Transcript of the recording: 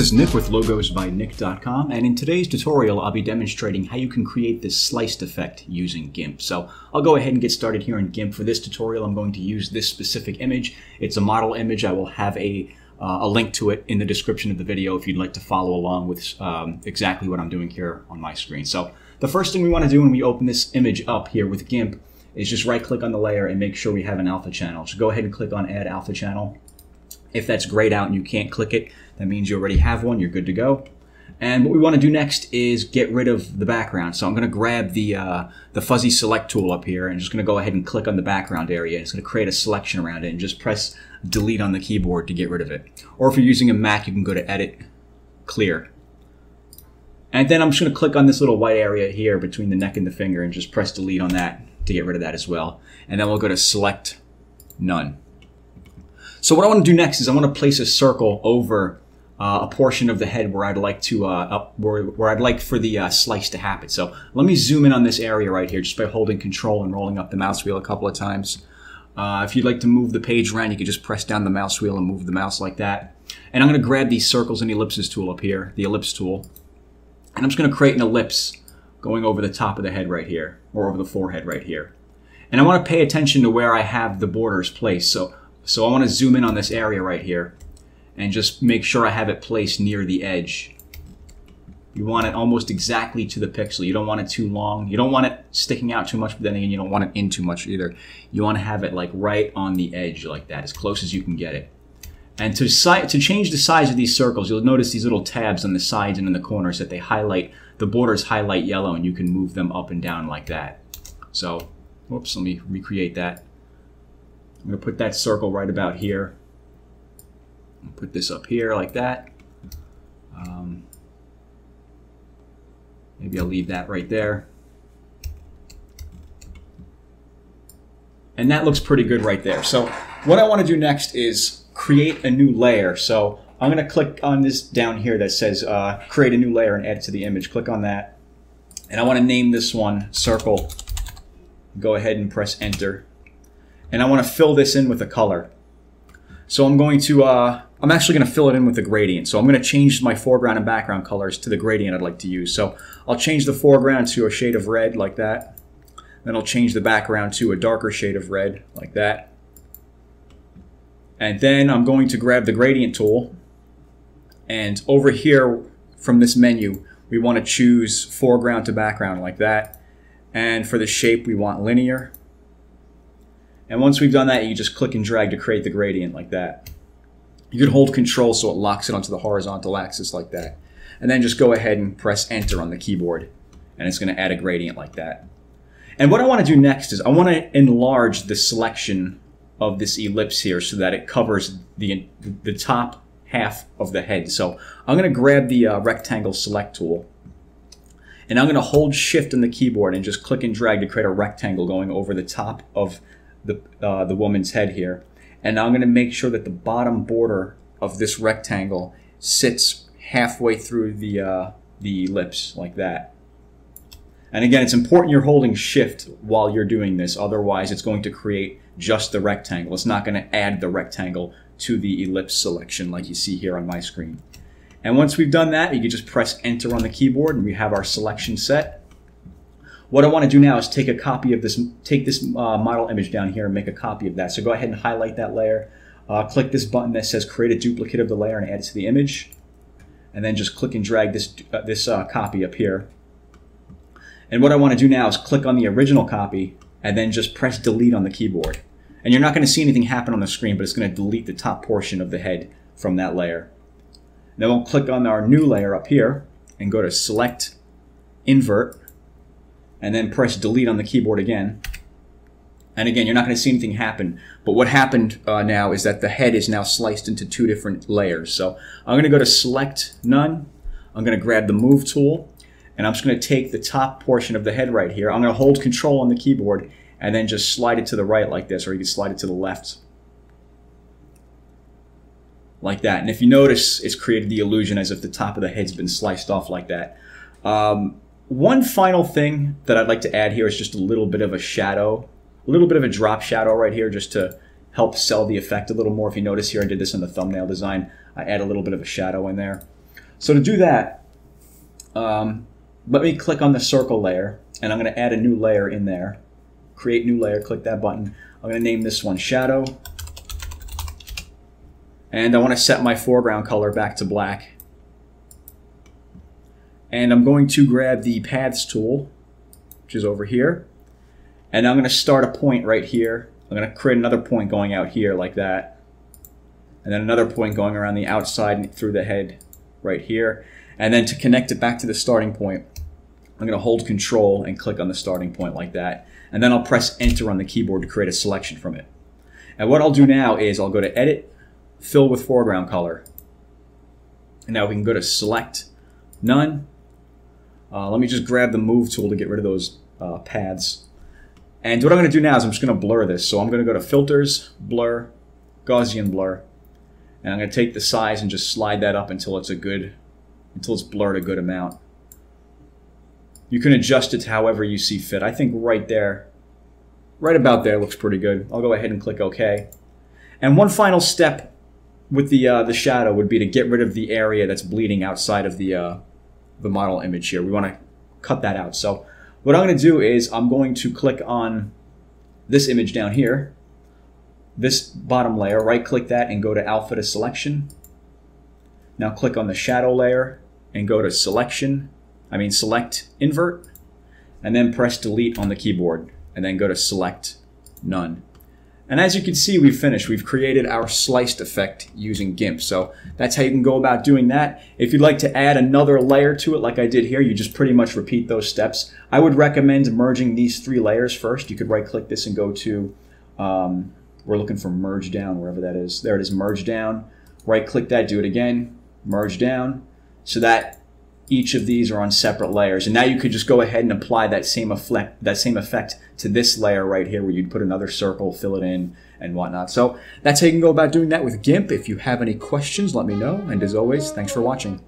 is Nick with logosbynick.com and in today's tutorial I'll be demonstrating how you can create this sliced effect using GIMP. So I'll go ahead and get started here in GIMP. For this tutorial I'm going to use this specific image. It's a model image. I will have a, uh, a link to it in the description of the video if you'd like to follow along with um, exactly what I'm doing here on my screen. So the first thing we want to do when we open this image up here with GIMP is just right click on the layer and make sure we have an alpha channel. So go ahead and click on add alpha channel. If that's grayed out and you can't click it, that means you already have one, you're good to go. And what we want to do next is get rid of the background. So I'm going to grab the, uh, the fuzzy select tool up here and just going to go ahead and click on the background area. It's going to create a selection around it and just press delete on the keyboard to get rid of it. Or if you're using a Mac, you can go to edit, clear. And then I'm just going to click on this little white area here between the neck and the finger and just press delete on that to get rid of that as well. And then we'll go to select none. So what I want to do next is I want to place a circle over uh, a portion of the head where I'd like to uh, up, where, where I'd like for the uh, slice to happen. So let me zoom in on this area right here just by holding control and rolling up the mouse wheel a couple of times. Uh, if you'd like to move the page around, you can just press down the mouse wheel and move the mouse like that. And I'm going to grab the circles and ellipses tool up here, the ellipse tool. And I'm just going to create an ellipse going over the top of the head right here, or over the forehead right here. And I want to pay attention to where I have the borders placed. So so I want to zoom in on this area right here and just make sure I have it placed near the edge. You want it almost exactly to the pixel. You don't want it too long. You don't want it sticking out too much, but then again, you don't want it in too much either. You want to have it like right on the edge like that, as close as you can get it. And to, si to change the size of these circles, you'll notice these little tabs on the sides and in the corners that they highlight, the borders highlight yellow and you can move them up and down like that. So, whoops, let me recreate that. I'm going to put that circle right about here. Put this up here like that. Um, maybe I'll leave that right there. And that looks pretty good right there. So what I want to do next is create a new layer. So I'm going to click on this down here that says uh, create a new layer and add it to the image. Click on that. And I want to name this one circle. Go ahead and press enter and I want to fill this in with a color. So I'm going to, uh, I'm actually going to fill it in with a gradient. So I'm going to change my foreground and background colors to the gradient I'd like to use. So I'll change the foreground to a shade of red like that. Then I'll change the background to a darker shade of red like that. And then I'm going to grab the gradient tool. And over here from this menu, we want to choose foreground to background like that. And for the shape, we want linear. And once we've done that, you just click and drag to create the gradient like that. You can hold control so it locks it onto the horizontal axis like that. And then just go ahead and press enter on the keyboard. And it's going to add a gradient like that. And what I want to do next is I want to enlarge the selection of this ellipse here so that it covers the, the top half of the head. So I'm going to grab the uh, rectangle select tool and I'm going to hold shift on the keyboard and just click and drag to create a rectangle going over the top of the, uh, the woman's head here. And now I'm going to make sure that the bottom border of this rectangle sits halfway through the, uh, the ellipse like that. And again, it's important you're holding shift while you're doing this. Otherwise, it's going to create just the rectangle. It's not going to add the rectangle to the ellipse selection like you see here on my screen. And once we've done that, you can just press enter on the keyboard and we have our selection set. What I want to do now is take a copy of this, take this uh, model image down here and make a copy of that. So go ahead and highlight that layer. Uh, click this button that says create a duplicate of the layer and add it to the image. And then just click and drag this, uh, this uh, copy up here. And what I want to do now is click on the original copy and then just press delete on the keyboard. And you're not going to see anything happen on the screen, but it's going to delete the top portion of the head from that layer. Then we'll click on our new layer up here and go to select, invert, and then press delete on the keyboard again. And again, you're not going to see anything happen. But what happened uh, now is that the head is now sliced into two different layers. So I'm going to go to select none. I'm going to grab the move tool and I'm just going to take the top portion of the head right here. I'm going to hold control on the keyboard and then just slide it to the right like this, or you can slide it to the left like that. And if you notice, it's created the illusion as if the top of the head's been sliced off like that. Um, one final thing that I'd like to add here is just a little bit of a shadow, a little bit of a drop shadow right here just to help sell the effect a little more. If you notice here, I did this in the thumbnail design. I add a little bit of a shadow in there. So to do that, um, let me click on the circle layer, and I'm going to add a new layer in there. Create new layer, click that button. I'm going to name this one Shadow. And I want to set my foreground color back to black. And I'm going to grab the Paths tool, which is over here. And I'm going to start a point right here. I'm going to create another point going out here like that. And then another point going around the outside and through the head right here. And then to connect it back to the starting point, I'm going to hold control and click on the starting point like that. And then I'll press enter on the keyboard to create a selection from it. And what I'll do now is I'll go to edit, fill with foreground color. And now we can go to select, none. Uh, let me just grab the move tool to get rid of those uh. And what I'm going to do now is I'm just going to blur this. So I'm going to go to filters, blur, Gaussian blur. And I'm going to take the size and just slide that up until it's a good, until it's blurred a good amount. You can adjust it to however you see fit. I think right there, right about there looks pretty good. I'll go ahead and click OK. And one final step with the uh, the shadow would be to get rid of the area that's bleeding outside of the uh, the model image here. We want to cut that out. So what I'm going to do is I'm going to click on this image down here, this bottom layer, right click that and go to alpha to selection. Now click on the shadow layer and go to selection, I mean select invert, and then press delete on the keyboard and then go to select none. And as you can see, we've finished. We've created our sliced effect using GIMP. So that's how you can go about doing that. If you'd like to add another layer to it like I did here, you just pretty much repeat those steps. I would recommend merging these three layers first. You could right click this and go to, um, we're looking for merge down, wherever that is. There it is, merge down. Right click that, do it again, merge down. So that each of these are on separate layers. And now you could just go ahead and apply that same effect, that same effect to this layer right here where you'd put another circle, fill it in, and whatnot. So that's how you can go about doing that with GIMP. If you have any questions, let me know. And as always, thanks for watching.